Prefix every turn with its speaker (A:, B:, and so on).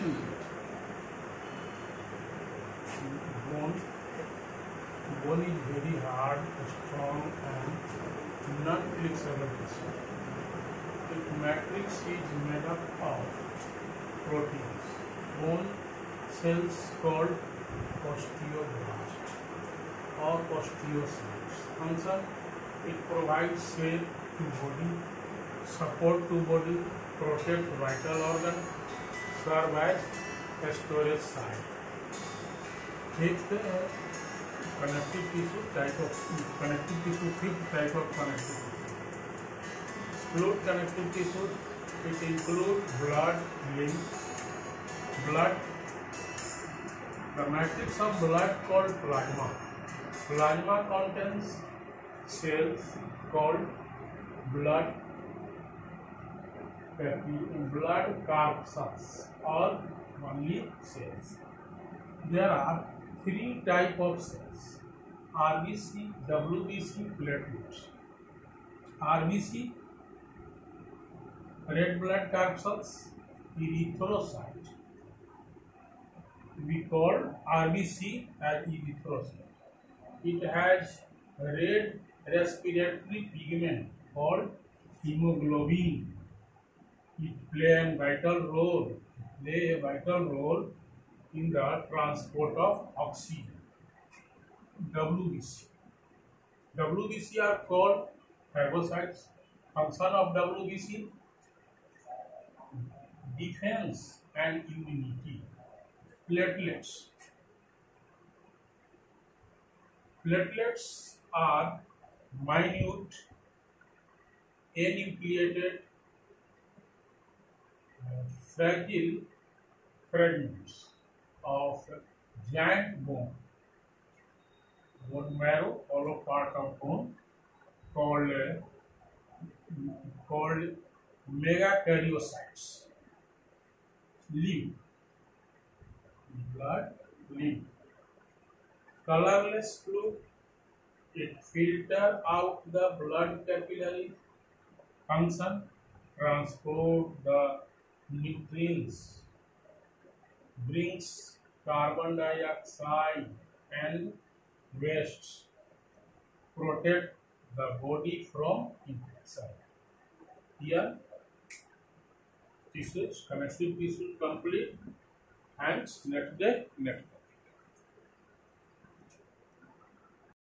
A: bone bone is very hard strong and non-flexible tissue its matrix is made up of proteins bone cells called osteoblast or osteocytes function it provides shape to body support to body protect vital organ serve as storage site Fifth, uh, connective tissue type of connective tissue. Fifth type of connective tissue. Fluid connective tissue. It includes blood, lymph, blood. The matrix of blood called plasma. Plasma contains cells called blood fatty blood और cells there are three type of cells are B C W red blood corpuscles erythrocyte we call are as erythrocyte it has red respiratory pigment called haemoglobin It play a vital role. Play a vital role in the transport of oxygen. WBC. WBC are called phagocytes. Function of WBC defense and immunity. Platelets. Platelets are minute, enucleated, fragile fragments of giant bone, bone marrow, hollow part of bone called called megakaryocytes. Lymph, blood, lymph. Colorless fluid, it filter out the blood capillary function, transport the nutrients, brings carbon dioxide and wastes, protect the body from infection. Here, tissues, connective tissue complete and next day, next day.